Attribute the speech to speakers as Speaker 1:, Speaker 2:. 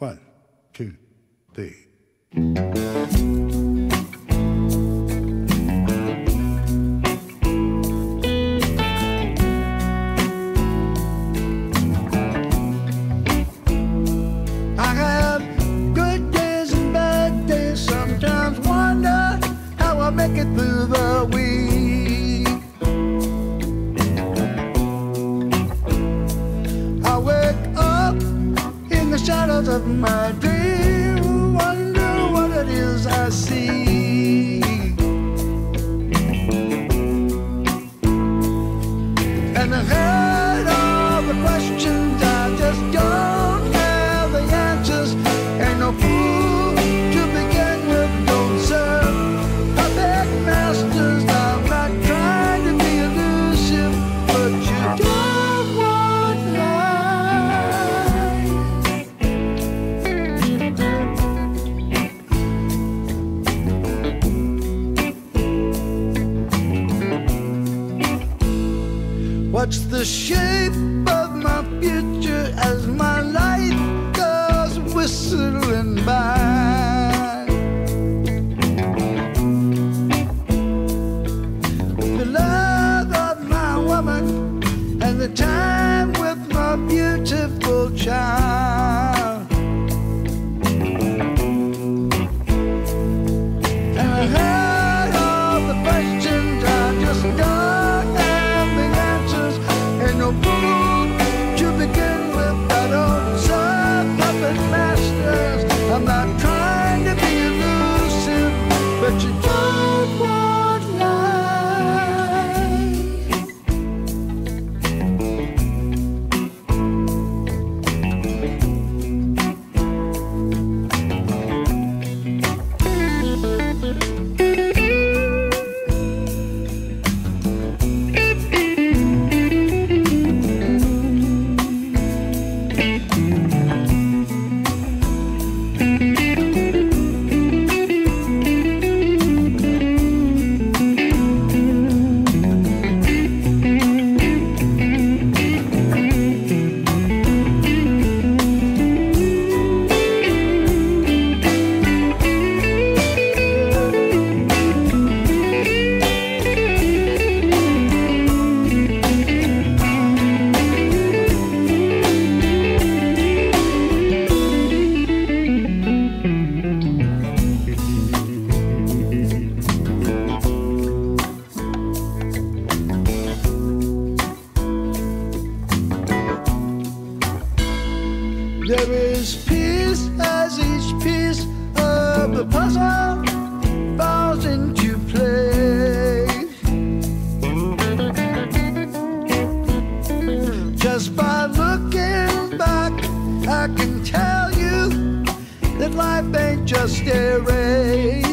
Speaker 1: One, two, three.
Speaker 2: Of my dream, wonder what it is I see. And I've heard all the questions, I just don't What's the shape of my future as you There is peace as each piece of the puzzle falls into place. Just by looking back, I can tell you that life ain't just a race.